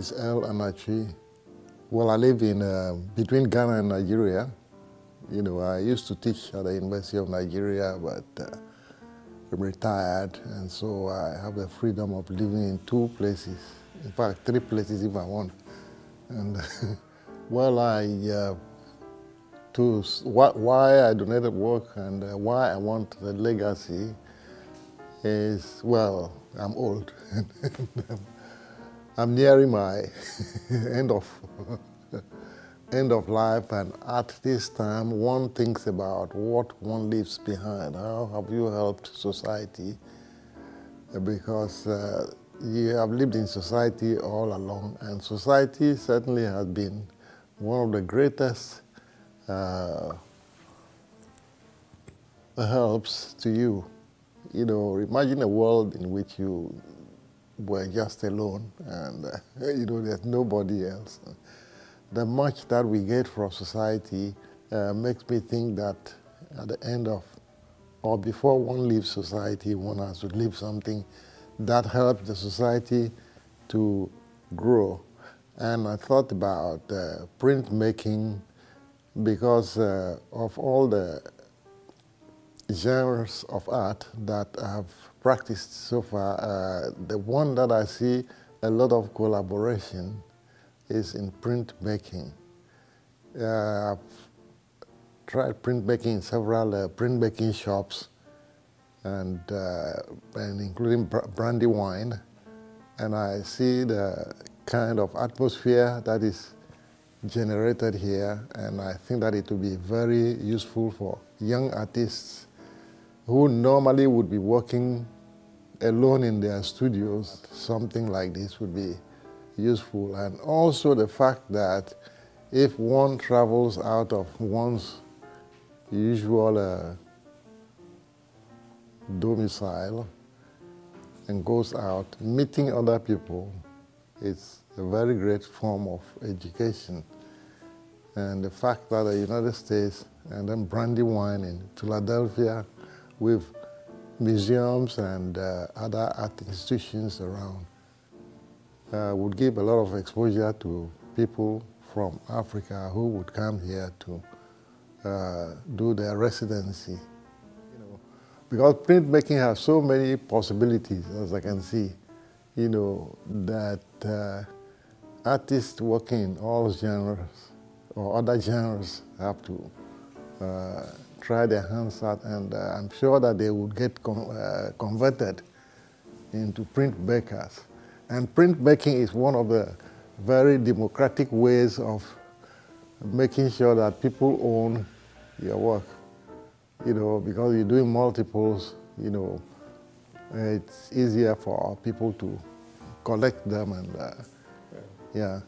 is El Anatsui. Well, I live in uh, between Ghana and Nigeria. You know, I used to teach at the University of Nigeria, but uh, I'm retired, and so I have the freedom of living in two places. In fact, three places if I want. And well, I uh, to why I donated work and uh, why I want the legacy is well, I'm old. I'm nearing my end of end of life, and at this time, one thinks about what one leaves behind. How have you helped society? Because uh, you have lived in society all along, and society certainly has been one of the greatest uh, helps to you. You know, imagine a world in which you were just alone and, uh, you know, there's nobody else. The much that we get from society uh, makes me think that at the end of, or before one leaves society, one has to leave something that helps the society to grow. And I thought about uh, printmaking because uh, of all the genres of art that I've practiced so far, uh, the one that I see a lot of collaboration is in printmaking. Uh, I've tried printmaking in several uh, printmaking shops, and, uh, and including Brandywine, and I see the kind of atmosphere that is generated here, and I think that it will be very useful for young artists who normally would be working alone in their studios. Something like this would be useful. And also the fact that if one travels out of one's usual uh, domicile and goes out, meeting other people, it's a very great form of education. And the fact that the United States and then Brandywine in Philadelphia with museums and uh, other art institutions around uh, would give a lot of exposure to people from Africa who would come here to uh, do their residency. You know, because printmaking has so many possibilities, as I can see, you know, that uh, artists working in all genres or other genres have to uh, try their hands at, and uh, I'm sure that they would get uh, converted into printmakers. And printmaking is one of the very democratic ways of making sure that people own your work. You know, because you're doing multiples, you know, it's easier for people to collect them and uh, yeah.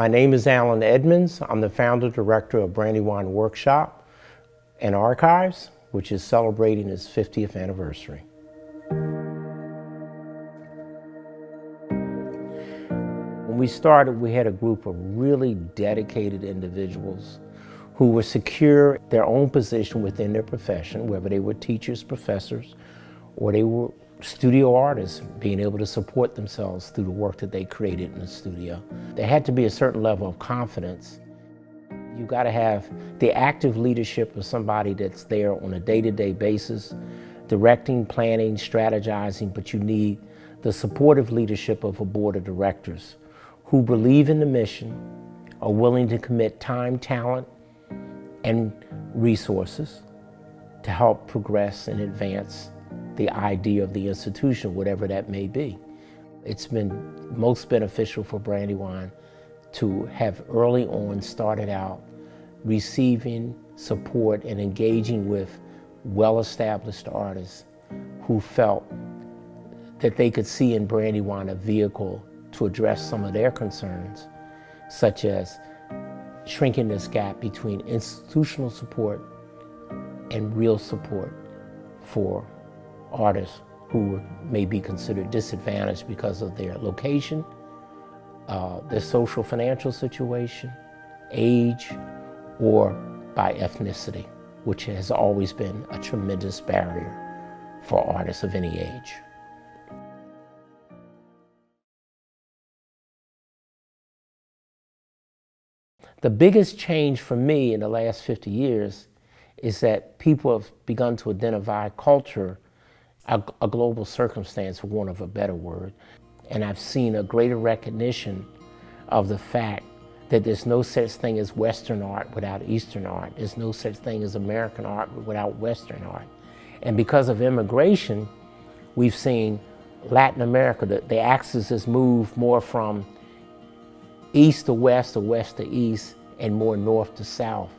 My name is Allan Edmunds. I'm the founder director of Brandywine Workshop and Archives, which is celebrating its 50th anniversary. When we started, we had a group of really dedicated individuals who were secure their own position within their profession, whether they were teachers, professors, or they were studio artists being able to support themselves through the work that they created in the studio. There had to be a certain level of confidence. You got to have the active leadership of somebody that's there on a day-to-day -day basis, directing, planning, strategizing, but you need the supportive leadership of a board of directors who believe in the mission, are willing to commit time, talent, and resources to help progress and advance the idea of the institution, whatever that may be. It's been most beneficial for Brandywine to have early on started out receiving support and engaging with well-established artists who felt that they could see in Brandywine a vehicle to address some of their concerns, such as shrinking this gap between institutional support and real support for artists who may be considered disadvantaged because of their location, uh, their social financial situation, age, or by ethnicity, which has always been a tremendous barrier for artists of any age. The biggest change for me in the last 50 years is that people have begun to identify culture a, a global circumstance, for want of a better word. And I've seen a greater recognition of the fact that there's no such thing as Western art without Eastern art. There's no such thing as American art without Western art. And because of immigration, we've seen Latin America, the, the axis has moved more from east to west or west to east and more north to south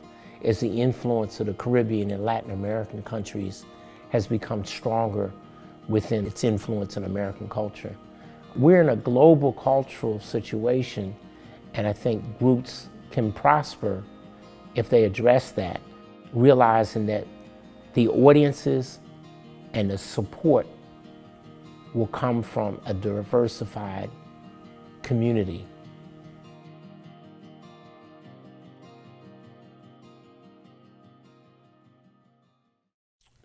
as the influence of the Caribbean and Latin American countries has become stronger within its influence in American culture. We're in a global cultural situation, and I think groups can prosper if they address that, realizing that the audiences and the support will come from a diversified community.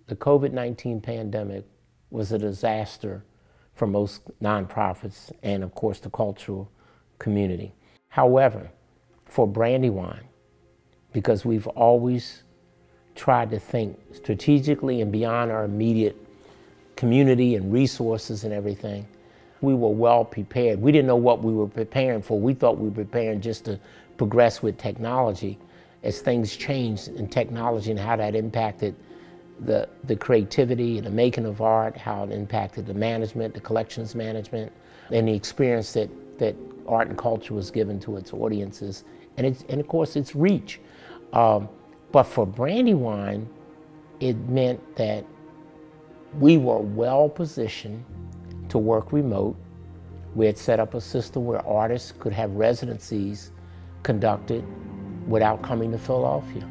The COVID-19 pandemic was a disaster for most nonprofits and, of course, the cultural community. However, for Brandywine, because we've always tried to think strategically and beyond our immediate community and resources and everything, we were well prepared. We didn't know what we were preparing for. We thought we were preparing just to progress with technology. As things changed in technology and how that impacted the, the creativity and the making of art, how it impacted the management, the collections management, and the experience that, that art and culture was given to its audiences, and, it's, and of course its reach. Um, but for Brandywine, it meant that we were well positioned to work remote. We had set up a system where artists could have residencies conducted without coming to Philadelphia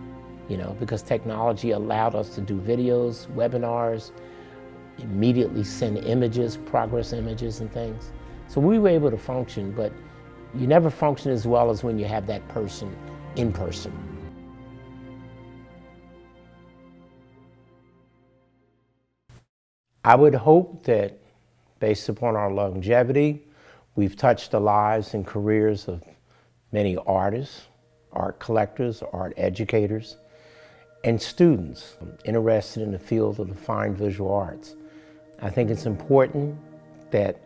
you know, because technology allowed us to do videos, webinars, immediately send images, progress images and things. So we were able to function, but you never function as well as when you have that person in person. I would hope that based upon our longevity, we've touched the lives and careers of many artists, art collectors, art educators, and students interested in the field of the fine visual arts. I think it's important that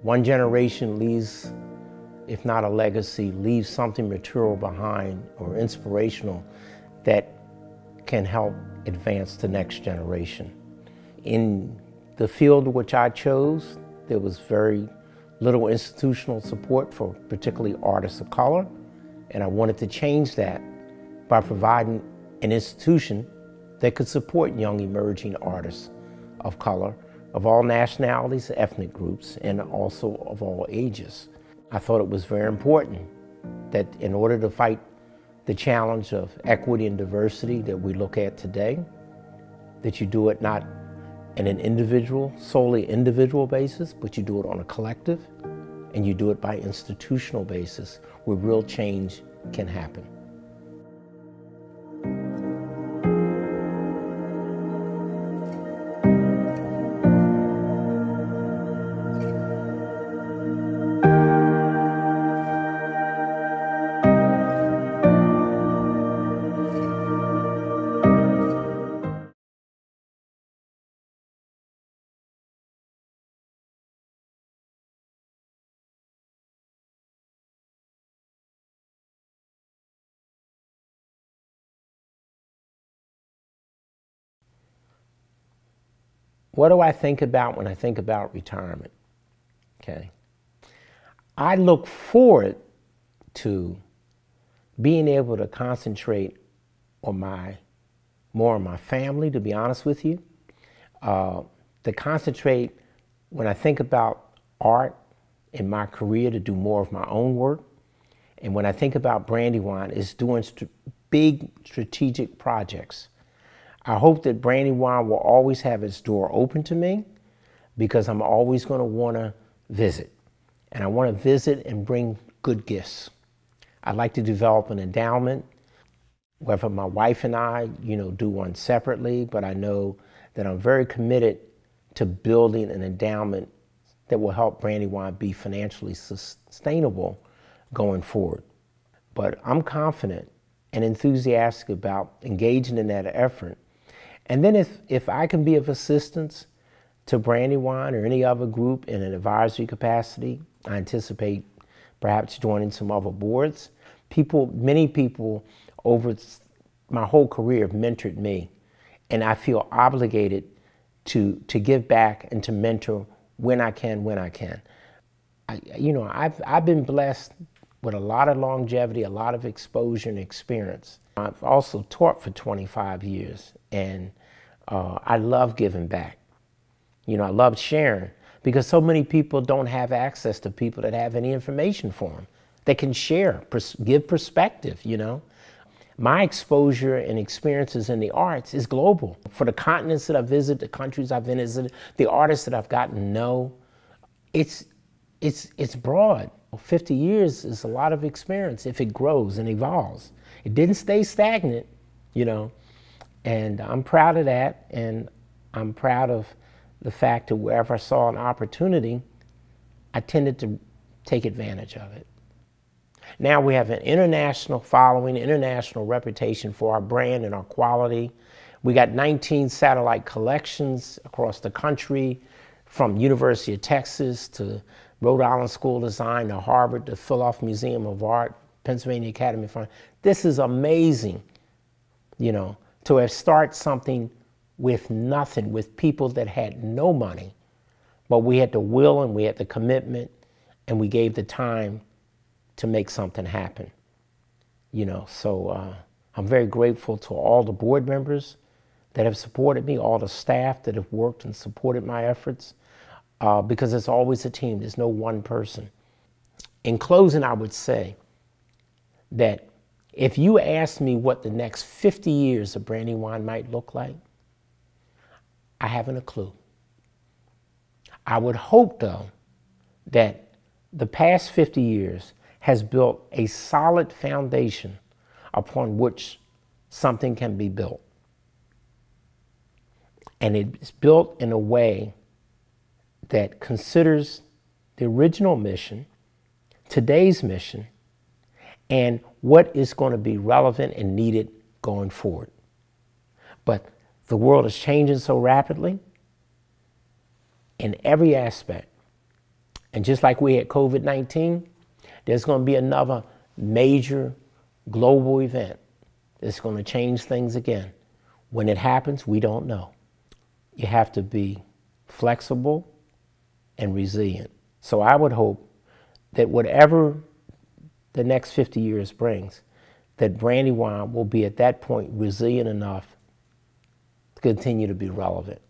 one generation leaves, if not a legacy, leaves something material behind or inspirational that can help advance the next generation. In the field which I chose, there was very little institutional support for particularly artists of color, and I wanted to change that by providing an institution that could support young emerging artists of color of all nationalities, ethnic groups, and also of all ages. I thought it was very important that in order to fight the challenge of equity and diversity that we look at today, that you do it not in an individual, solely individual basis, but you do it on a collective, and you do it by institutional basis where real change can happen. What do I think about when I think about retirement? Okay. I look forward to being able to concentrate on my more on my family, to be honest with you. Uh, to concentrate when I think about art in my career to do more of my own work. And when I think about Brandywine, is doing st big strategic projects I hope that Brandywine will always have its door open to me because I'm always going to want to visit. And I want to visit and bring good gifts. I'd like to develop an endowment, whether my wife and I, you know, do one separately, but I know that I'm very committed to building an endowment that will help Brandywine be financially sustainable going forward. But I'm confident and enthusiastic about engaging in that effort and then if, if I can be of assistance to Brandywine or any other group in an advisory capacity, I anticipate perhaps joining some other boards. People, many people over my whole career have mentored me, and I feel obligated to, to give back and to mentor when I can, when I can. I, you know, I've, I've been blessed with a lot of longevity, a lot of exposure and experience. I've also taught for 25 years, and uh, I love giving back. You know, I love sharing because so many people don't have access to people that have any information for them. They can share, pers give perspective, you know. My exposure and experiences in the arts is global. For the continents that I've visited, the countries I've visited, the artists that I've gotten to know, it's, it's, it's broad. 50 years is a lot of experience if it grows and evolves. It didn't stay stagnant, you know. And I'm proud of that, and I'm proud of the fact that wherever I saw an opportunity, I tended to take advantage of it. Now we have an international following, international reputation for our brand and our quality. We got 19 satellite collections across the country, from University of Texas to Rhode Island School of Design the Harvard the Philadelphia Museum of Art, Pennsylvania Academy of Fine. This is amazing, you know to have started something with nothing, with people that had no money, but we had the will and we had the commitment and we gave the time to make something happen. You know, so uh, I'm very grateful to all the board members that have supported me, all the staff that have worked and supported my efforts, uh, because it's always a team. There's no one person. In closing, I would say that if you ask me what the next 50 years of Brandywine might look like, I haven't a clue. I would hope, though, that the past 50 years has built a solid foundation upon which something can be built. And it's built in a way that considers the original mission, today's mission, and what is going to be relevant and needed going forward. But the world is changing so rapidly in every aspect. And just like we had COVID 19, there's going to be another major global event that's going to change things again. When it happens, we don't know. You have to be flexible and resilient. So I would hope that whatever the next 50 years brings, that Brandywine will be at that point resilient enough to continue to be relevant.